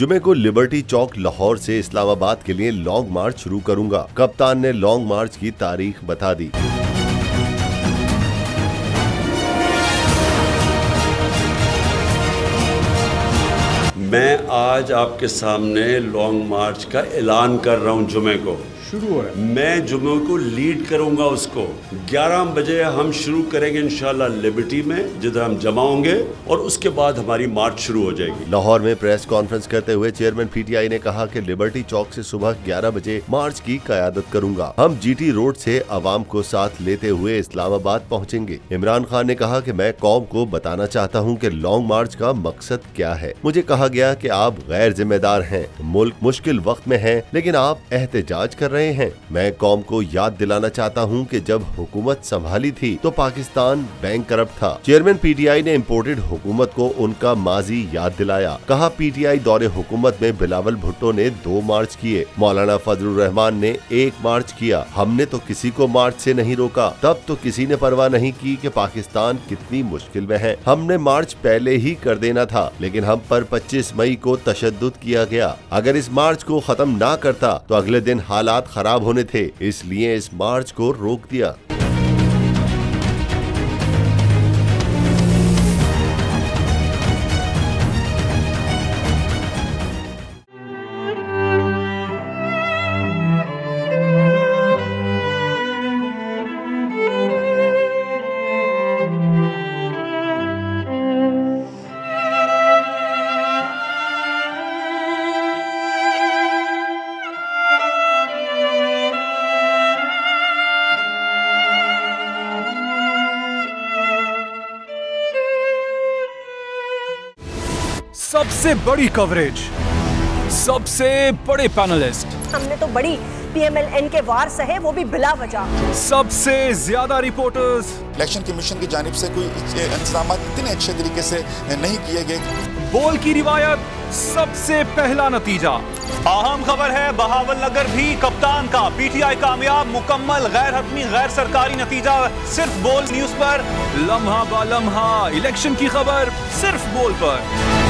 जुमे को लिबर्टी चौक, लाहौर से इस्लामाबाद के लिए लॉन्ग मार्च शुरू करूँगा। कप्तान ने लॉन्ग मार्च की तारीख बता दी। मैं आज आपके सामने लॉन्ग मार्च का ऐलान कर रहा हूँ जुमे को। शुरू हो रहा है। मैं जुमे को लीड करूँगा उसको। 11 बजे हम शुरू करेंगे इंशाल्लाह लिबर्टी में जिधर हम जमा होंगे और उसके बाद हमारी मार्च शुरू हो जाएगी। लाहौर में प्रेस कॉन्फ्रेंस करते हुए चेयरमैन पीटीआई ने कहा कि लिबर्टी चौक से सुबह 11 बजे मार्च की कयादत करूँगा। हम जीटी रोड ऐसी आवाम को साथ लेते हुए इस्लामाबाद पहुँचेंगे। इमरान खान ने कहा की मैं कौम को बताना चाहता हूँ की लॉन्ग मार्च का मकसद क्या है। मुझे कहा गया की आप गैर जिम्मेदार हैं। मुल्क मुश्किल वक्त में है लेकिन आप एहतजाज कर रहे रहे हैं। मैं कौम को याद दिलाना चाहता हूँ कि जब हुकूमत संभाली थी तो पाकिस्तान बैंक करप्ट था। चेयरमैन पीटीआई ने इम्पोर्टेड हुकूमत को उनका माजी याद दिलाया। कहा, पीटीआई दौरे हुकूमत में बिलावल भुट्टो ने दो मार्च किए। मौलाना फजल रहमान ने एक मार्च किया। हमने तो किसी को मार्च से नहीं रोका। तब तो किसी ने परवाह नहीं की कि पाकिस्तान कितनी मुश्किल में है। हमने मार्च पहले ही कर देना था, लेकिन हम पर 25 मई को तशद किया गया। अगर इस मार्च को खत्म ना करता तो अगले दिन हालात खराब होने थे इसलिए इस मार्च को रोक दिया। सबसे बड़ी कवरेज सबसे बड़े पैनलिस्ट हमने तो बड़ी पीएमएलएन के वार सहे वो भी बिला वजह। सबसे ज़्यादा रिपोर्टर्स इलेक्शन कमीशन की जानब से कोई इंतज़ाम इतने अच्छे तरीके से नहीं किए गए। बोल की रिवायत सबसे पहला नतीजा। अहम खबर है बहावल नगर भी कप्तान का। पीटीआई कामयाब मुकम्मल गैर हतमी गैर सरकारी नतीजा सिर्फ़ बोल न्यूज़ पर। लम्हा बा लम्हा इलेक्शन की खबर सिर्फ़ बोल पर।